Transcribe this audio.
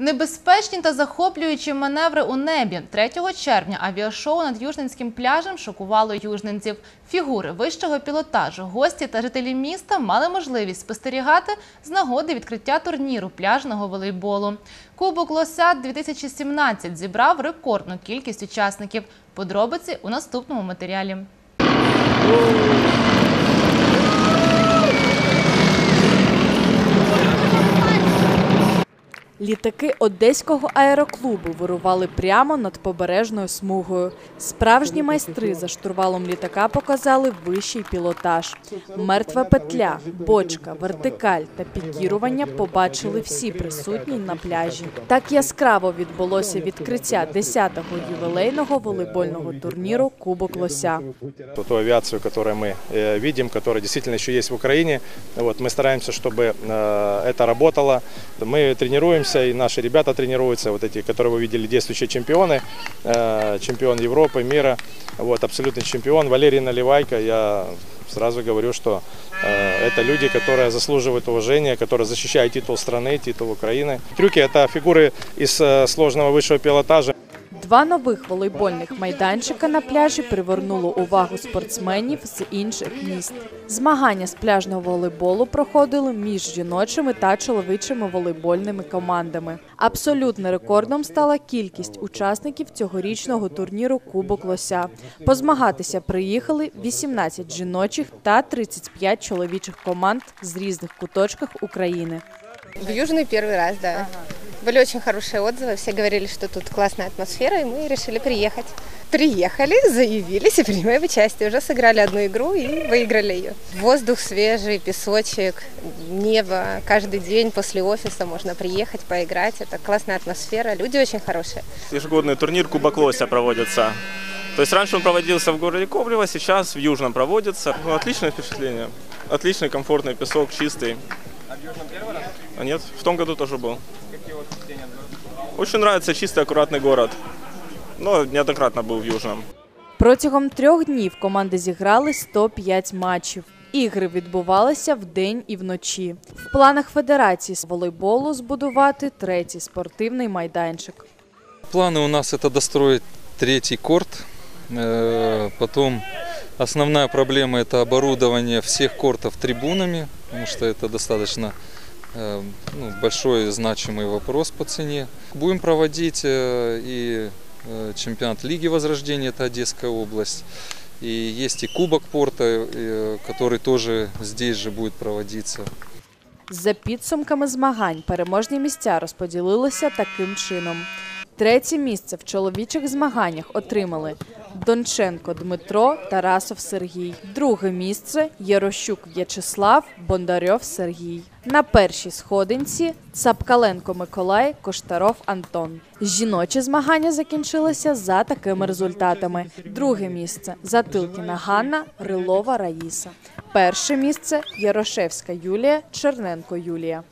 Небезпечні та захоплюючі маневри у небі. 3 червня авіашоу над Южненським пляжем шокувало южненців. Фігури вищого пілотажу, гості та жителі міста мали можливість спостерігати з нагоди відкриття турніру пляжного волейболу. Кубок Лосят 2017 зібрав рекордну кількість учасників. Подробиці у наступному матеріалі. Літаки одеського аероклубу вирували прямо над побережною смугою. Справжні майстри за штурвалом літака показали вищий пілотаж. Мертва петля, бочка, вертикаль та пікірування побачили всі присутні на пляжі. Так яскраво відбулося відкриття 10-го ювілейного волейбольного турніру Кубок Лося. ту, ту авиацию, которую мы э, видим, которая действительно еще есть в Украине. Вот, мы стараемся, чтобы э, это работало. Мы тренируемся, и наши ребята тренируются, вот эти, которые вы видели, действующие чемпионы, э, чемпион Европы, мира, вот, абсолютный чемпион Валерий Наливайко. Я сразу говорю, что э, это люди, которые заслуживают уважения, которые защищают титул страны, титул Украины. Трюки – это фигуры из э, сложного высшего пилотажа. Два нових волейбольних майданчика на пляжі привернуло увагу спортсменів з інших міст. Змагання з пляжного волейболу проходили між жіночими та чоловічими волейбольними командами. Абсолютно рекордом стала кількість учасників цьогорічного турніру Кубок Лося. Позмагатися приїхали 18 жіночих та 35 чоловічих команд з різних куточків України. В Южный первый раз, да. Были очень хорошие отзывы, все говорили, что тут классная атмосфера, и мы решили приехать. Приехали, заявились и принимаем участие. Уже сыграли одну игру и выиграли ее. Воздух свежий, песочек, небо. Каждый день после офиса можно приехать, поиграть. Это классная атмосфера, люди очень хорошие. ежегодный турнир Кубок Лося проводится. То есть раньше он проводился в городе Коблево, сейчас в Южном проводится. Ну, отличное впечатление. Отличный, комфортный песок, чистый. А в Южном первый раз? А нет, в том году тоже был. Какие вот впечатления Очень нравится чистый, аккуратный город. Но неоднократно был в Южном. Протягом трьох днів команди зіграли 105 матчів. Ігри відбувалися вдень і вночі. В планах федерації з волейболу збудувати третій спортивний майданчик. Планы у нас это достроить третий корт. Э, Потом основная проблема это оборудование всех кортов трибунами, потому что это достаточно э, ну, большой значимый вопрос по цене. Будем проводить э, и э, чемпионат Лиги Возрождения, это Одесская область. И есть и Кубок порта, э, который тоже здесь же будет проводиться. За підсумками змагань переможні місця розподілилися таким чином. Третє місце в чоловічих змаганнях отримали Донченко Дмитро, Тарасов Сергій. Друге місце Єрощук В'ячеслав, Бондарьов Сергій. На першій сходинці Цапкаленко Миколай, Коштаров Антон. Жіночі змагання закінчилися за такими результатами. Друге місце Затилкіна Ганна, Рилова Раїса. Перше місце Ярошевська Юлія, Черненко Юлія.